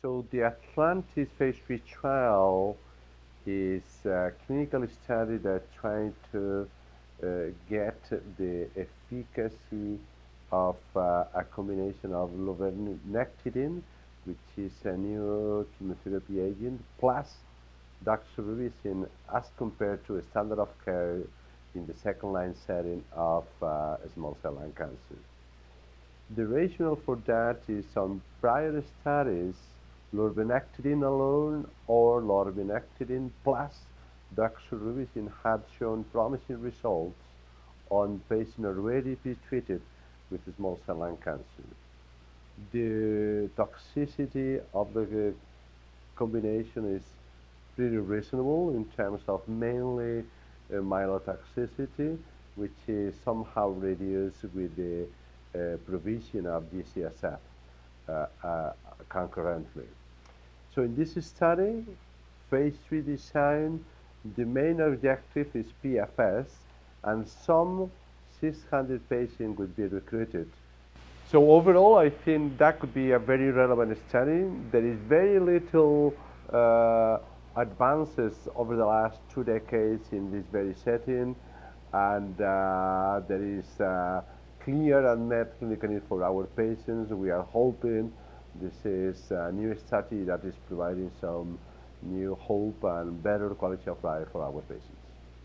So the Atlantis phase 3 trial is a clinical study that trying to uh, get the efficacy of uh, a combination of lurbinectedin, which is a new chemotherapy agent, plus doxorubicin as compared to a standard of care in the second line setting of uh, small cell lung cancer. The rationale for that is on prior studies, lurbinectedin alone or lurbinectedin plus doxorubicin had shown promising results on patients already treated with small cell lung cancer. The toxicity of the combination is pretty reasonable in terms of mainly uh, myelotoxicity, which is somehow reduced with the uh, provision of G-CSF uh, uh, concurrently. So in this study, phase 3 design, the main objective is PFS, and some 600 patients would be recruited. So overall, I think that could be a very relevant study. There is very little uh, advances over the last two decades in this very setting, and uh, there is uh, clear unmet clinical need for our patients. We are hoping this is a new study that is providing some new hope and better quality of life for our patients.